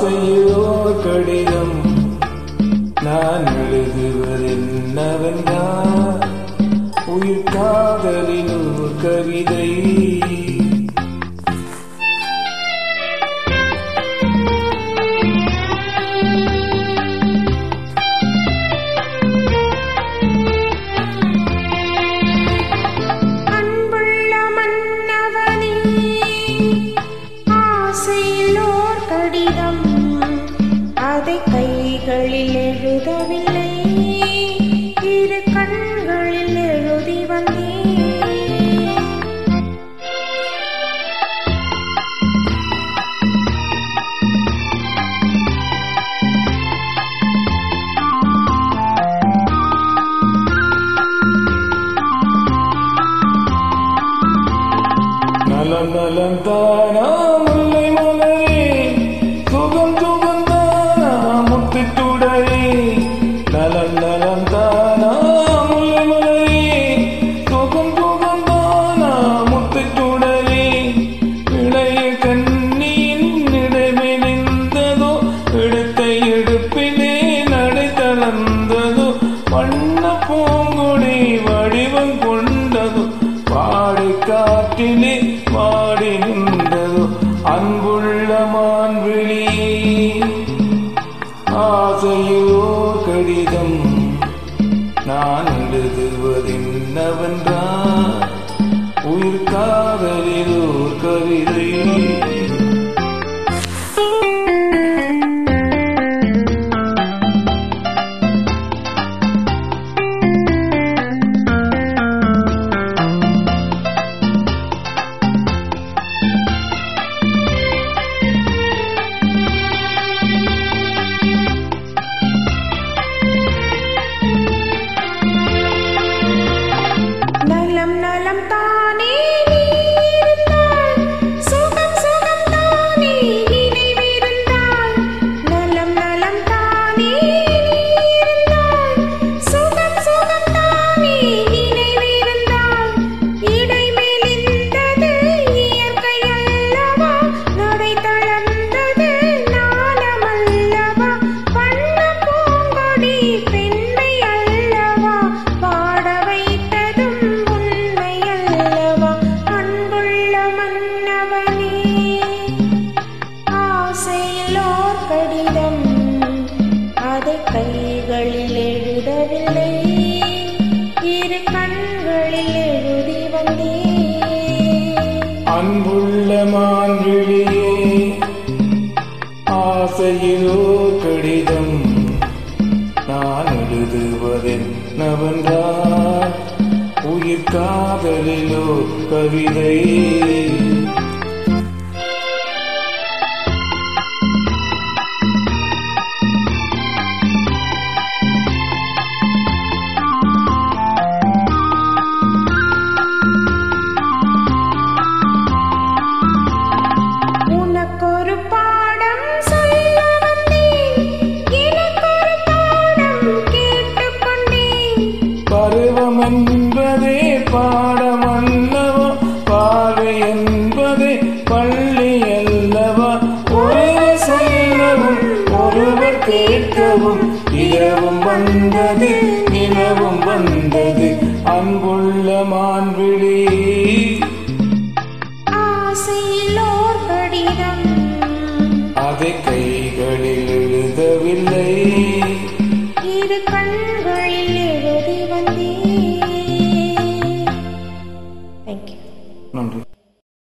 ஆசையோ கடிதம் நான் எழுதுவதென்னவென்றால் உயிர் காதலினும் கவிதை கைகளில் எழுதவில்லை. இரு கண்களில் எழுதி வந்தேன். நலம் நலம் தானா? ஆசையோ கடிதம். நான் எழுதுவதென்னவென்றால் உயிர் காதலிலோ ஒரு கவிதை. அன்புள்ள மான்விழியே ஆசையிலோ கடிதம் நான் எழுதுவதென்னவென்றால் உயிர் காதலிலோ கவிதை பாட பாடம் அல்லவா பாவை என்பதே பள்ளி அல்லவா? ஒருவர் சொல்லவும் ஒருவர் கேட்கவும் இரவும் வந்தது நிலவும் வந்தது. அன்புள்ள மான்விழி.